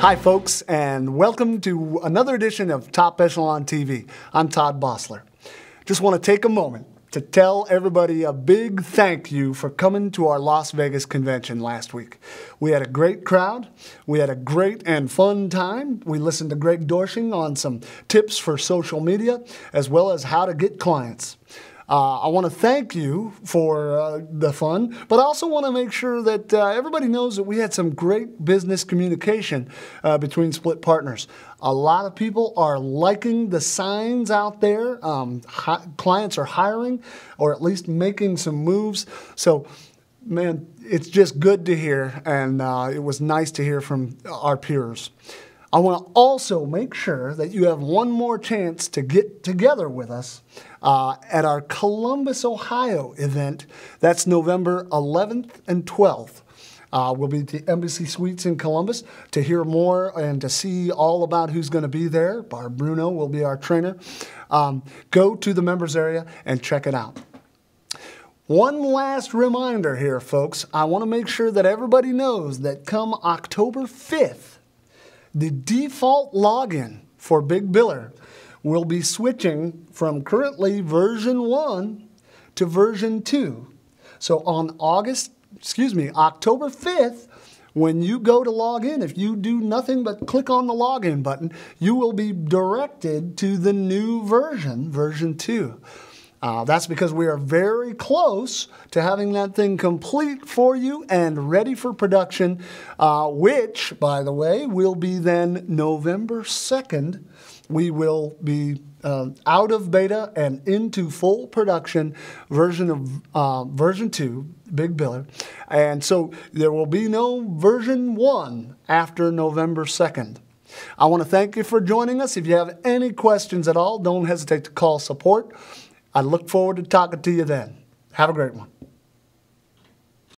Hi, folks, and welcome to another edition of Top Echelon TV. I'm Todd Bossler. Just want to take a moment to tell everybody a big thank you for coming to our Las Vegas convention last week. We had a great crowd. We had a great and fun time. We listened to Greg Doersching on some tips for social media as well as how to get clients. Uh, I want to thank you for uh, the fun, but I also want to make sure that uh, everybody knows that we had some great business communication uh, between split partners. A lot of people are liking the signs out there. Um, hi- clients are hiring or at least making some moves. So, man, it's just good to hear, and uh, it was nice to hear from our peers. I want to also make sure that you have one more chance to get together with us uh, at our Columbus, Ohio event. That's November 11th and 12th. Uh, we'll be at the Embassy Suites in Columbus to hear more and to see all about who's going to be there. Barb Bruno will be our trainer. Um, go to the members area and check it out. One last reminder here, folks. I want to make sure that everybody knows that come October 5th, the default login for Big Biller will be switching from currently version 1 to version 2. So on August, excuse me, October 5th, when you go to log in, if you do nothing but click on the login button, you will be directed to the new version, version 2. Uh, that's because we are very close to having that thing complete for you and ready for production, uh, which, by the way, will be then November 2nd. We will be uh, out of beta and into full production version of uh, version 2, Big Biller. And so there will be no version 1 after November 2nd. I want to thank you for joining us. If you have any questions at all, don't hesitate to call support. I look forward to talking to you then. Have a great one.